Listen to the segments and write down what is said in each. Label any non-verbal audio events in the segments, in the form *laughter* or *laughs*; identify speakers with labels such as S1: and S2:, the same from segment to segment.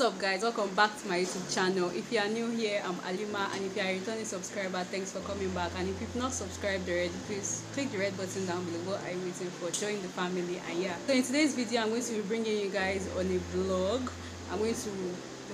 S1: what's up guys? Welcome back to my youtube channel. If you are new here i'm Halimah and if you are a returning subscriber thanks for coming back. And if you've not subscribed already please click the red button down below. What are you waiting for? Join the family. And yeah. So in today's video i'm going to be bringing you guys on a vlog. I'm going to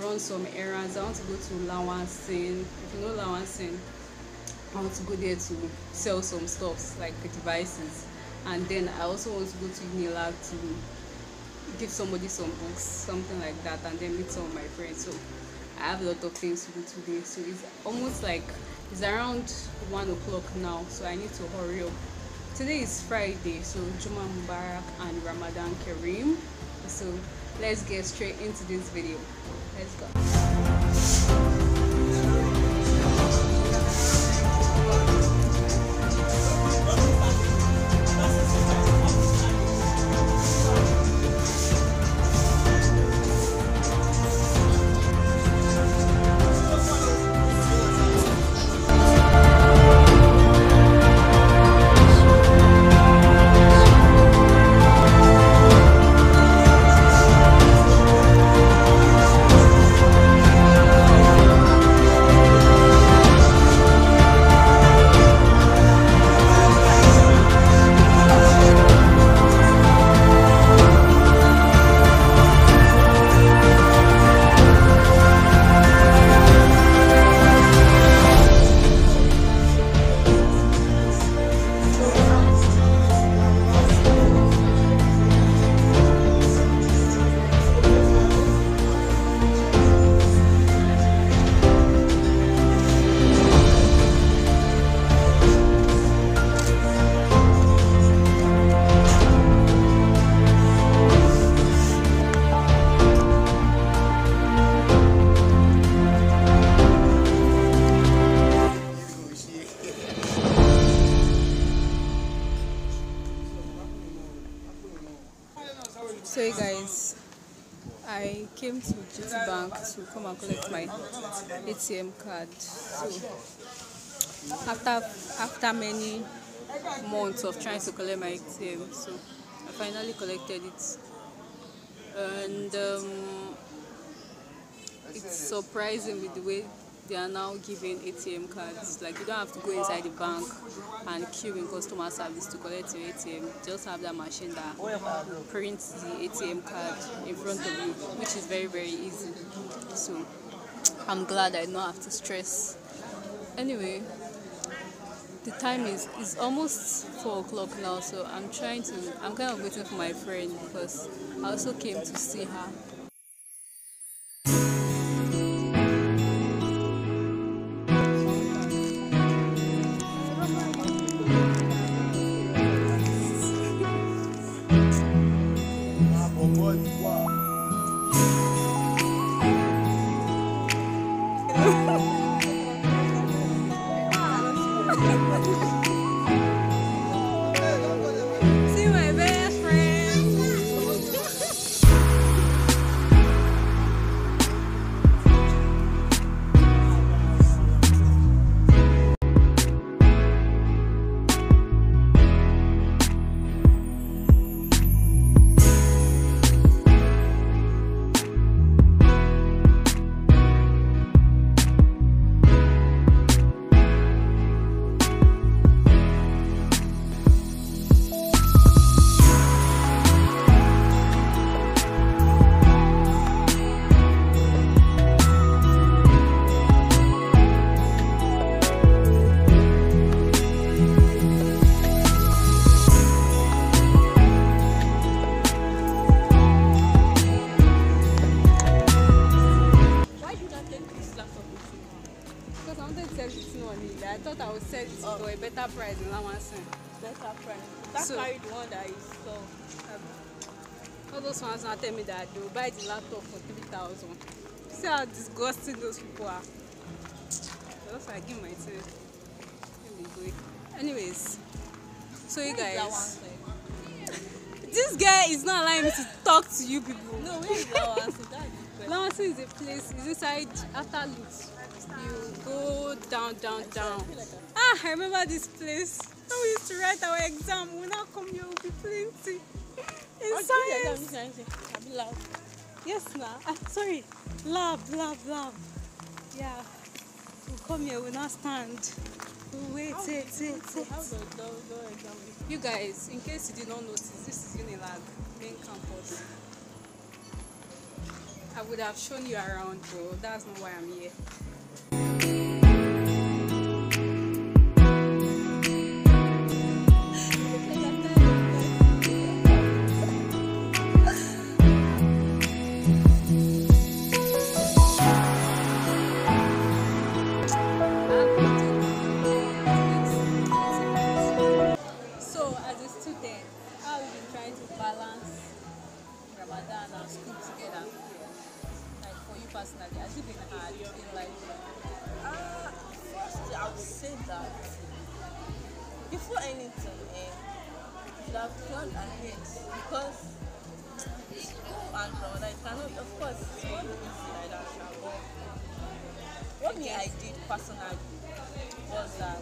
S1: run some errands. I want to go to Lawanson. If you know Lawanson i want to go there to sell some stuffs like devices and then i also want to go to unilag to give somebody some books, something like that, and then meet some of my friends. So I have a lot of things to do today. So it's almost like it's around one o'clock now, so I need to hurry up. Today is Friday, so Juma Mubarak and Ramadan Kareem. So let's get straight into this video. Let's go. So guys, I came to GT Bank to come and collect my ATM card. So after after many months of trying to collect my ATM, so I finally collected it, and um, it's surprising with the way they are now giving ATM cards. Like you don't have to go inside the bank and queue in customer service to collect your ATM. Just have that machine that prints the ATM card in front of you, which is very very easy. So I'm glad I don't have to stress. Anyway, the time is is almost four o'clock now, so I'm trying to. I'm kind of waiting for my friend because I also came to see her. Those ones now tell me that they will buy the laptop for 3000 See how disgusting those people are. Just I give my ten. Let me go. Anyways, so you guys,
S2: thing?
S1: this guy is not allowing me to talk to you people.
S2: No, where is that.
S1: Lawansi is a place, is inside after Lut. You go down, down, down. Ah, I remember this place. When we used to write our exam, we now come here, we'll be plenty. In science. Yes, now. Ah, sorry. Love, love, love. Yeah. We'll come here, we'll not stand. We'll wait, wait, wait, wait.
S2: How does the the exam?
S1: You guys, in case you did not notice, this is Unilag, main campus. I would have shown you around, but that's not why I'm here.
S2: What me I did personally was that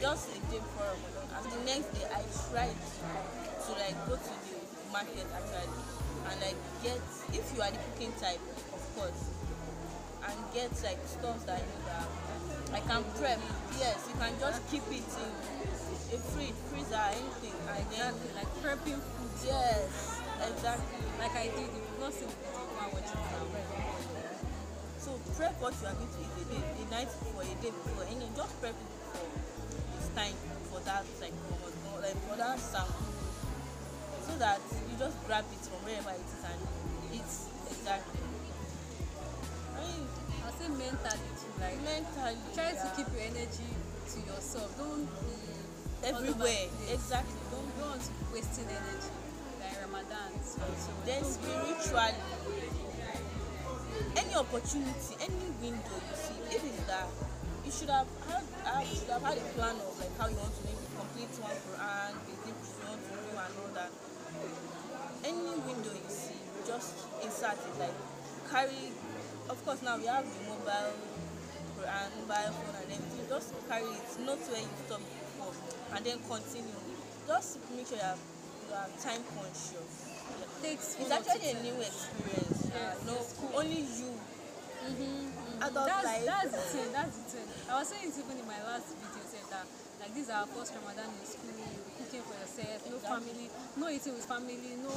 S2: just a day Ramadan, and the next day I tried to like go to the market actually and like get if you are the cooking type, of course, and get like stuff that you that I can prep. Yes, you can just keep it in a fridge, freezer, anything, and then
S1: like prepping food.
S2: yes, exactly.
S1: Like I did, you not see the video, go and watch it now.
S2: So prep what you are going to eat a day, the night before, a day before, and then just prep it for it's time for that like for, like for that sample, so that you just grab it from wherever it is and eat exactly. I mean,
S1: I'll say mentally too, like
S2: mentally,
S1: try to
S2: yeah.
S1: keep your energy to yourself. Don't be the
S2: everywhere. Exactly.
S1: Don't don't to wasting energy Ramadan. So, so
S2: Then spiritually, any opportunity, any window you see, if it's that, you should have had, have you should have had a plan of like how you want to maybe complete one Quran, the things you want to do and all that. Any window you see, just insert it. Like carry. Of course, now we have the mobile Quran, mobile phone, and everything. Just carry it. Note where you stopped before, and then continue. Just make sure you are, you are time conscious.
S1: takes
S2: It's actually a new experience.
S1: Yes,
S2: Uh, no,
S1: cool.
S2: only you.
S1: Mm-hmm,
S2: Adult
S1: that's,
S2: life.
S1: That's the thing. *laughs* That's the thing. I was saying it even in my last video said that like this is our first Ramadan in school. Cooking for yourself. No family. No eating with family. No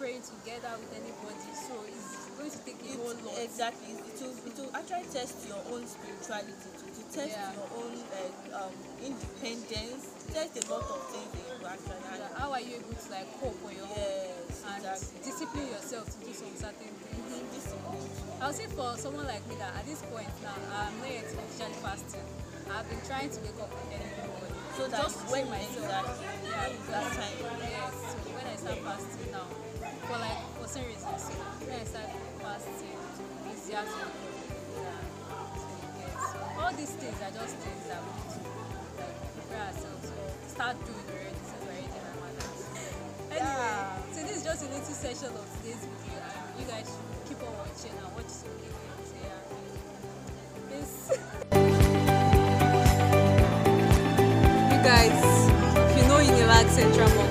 S1: praying together with anybody. So it's going to take a whole lot.
S2: exactly. It will, it will actually test your own spirituality, to, to test
S1: Yeah.
S2: your own like, um, independence, test a lot of things that you actually
S1: Yeah, How are you able to like cope on your own
S2: Yes,
S1: and
S2: exactly.
S1: discipline yourself to do some certain things?
S2: Mhm, discipline.
S1: I'll say for someone like me that at this point now I'm not yet officially fasting. I've been trying to wake up early morning.
S2: So that
S1: just
S2: when
S1: myself.
S2: exactly
S1: Yeah,
S2: time.
S1: Yes. So when I start fasting now, for like for some reasons, so when I start fasting, it's easier to. Yeah. So yes. All these things are just things that we need Start doing already since we're already Ramadan. Anyway,
S2: Yeah.
S1: so this is just a little session of today's video, and you guys should keep on watching and watch some videos. So yeah. Peace. You guys, if you know Unilag Central Mosque,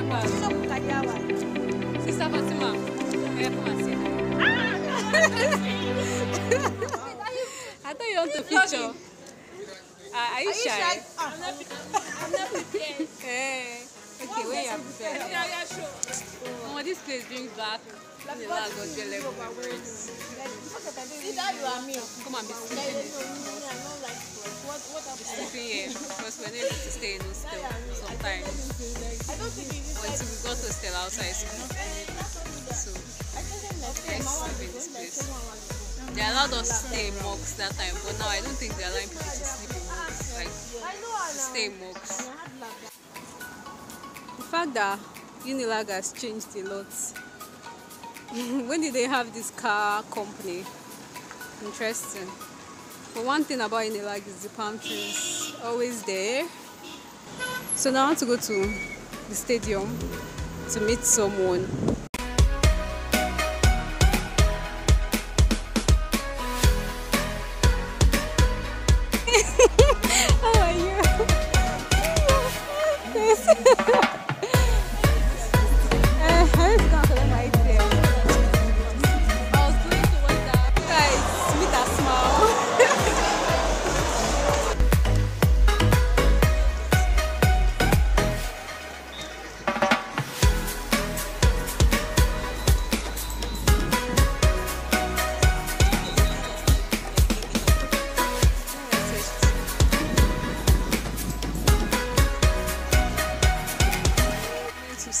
S1: *laughs* I thought you want to feature. Uh, are, you are you shy? shy? Ah. I'm not prepared. Hey. Okay, where you are prepared? Yeah, yeah, sure. Oh. this place brings back the last of your level. See that you are me. Come on, be stupid. what, what happened? Sleeping here because we're not able to stay in hostel sometimes. I don't think it's until we got hostel outside school. So, let's sleep. They allowed us to stay in mocks that time, but now I don't think they're allowing people to sleep in mocks. Like, to stay in mocks. The fact that Unilag has changed a lot. *laughs* when did they have this car company? Interesting. But one thing about Unilag is the palm trees, always there. So now I want to go to the stadium to meet someone.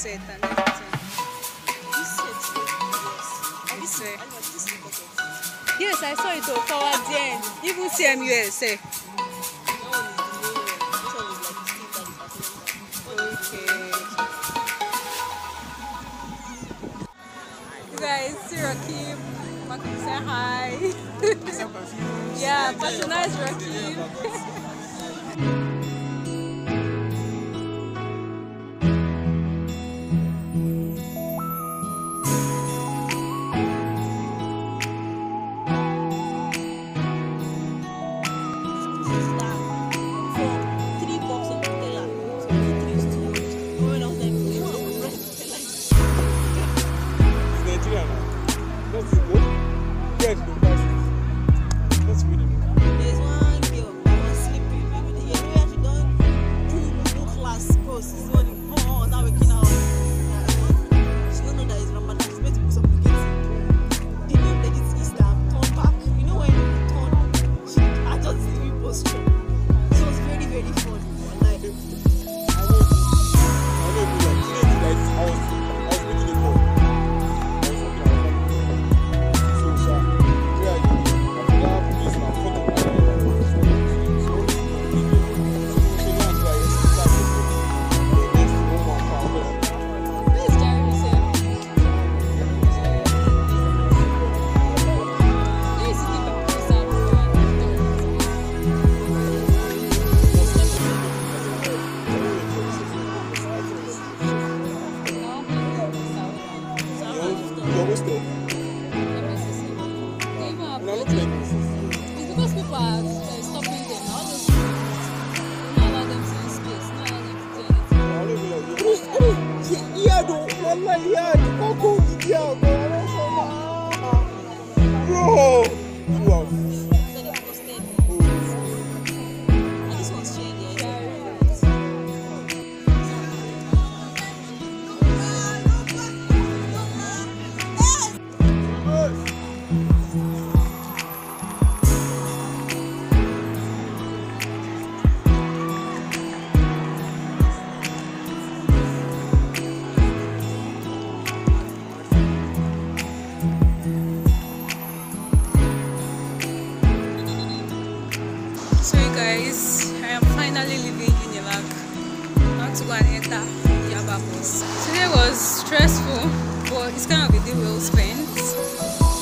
S1: buceta, né? Buceta. Yes, I saw it for at the end. Even CMUS, eh? guys, Sir Rakim, welcome to say hi. yeah, patronize Rakim.
S2: was
S1: stressful, but it's kind of a day well spent.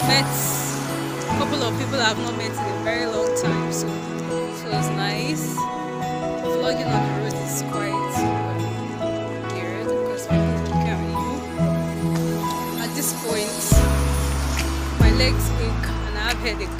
S1: Met a couple of people I've not met in a very long time, so it was nice. Vlogging on the road is quite um, weird because people carry you. At this point, my legs ache and I have headache.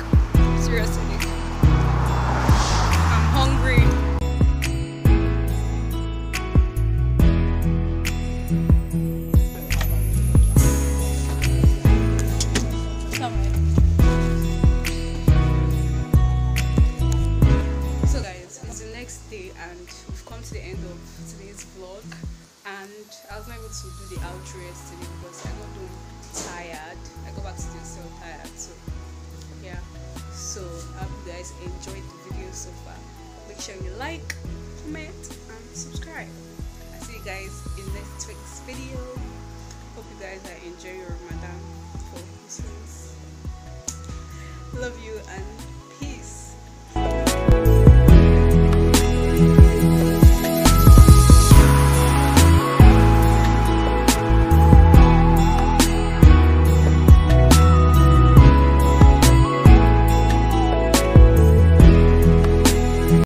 S1: right i see you guys in next week's video hope you guys are enjoying your ramadan for Christmas. love you and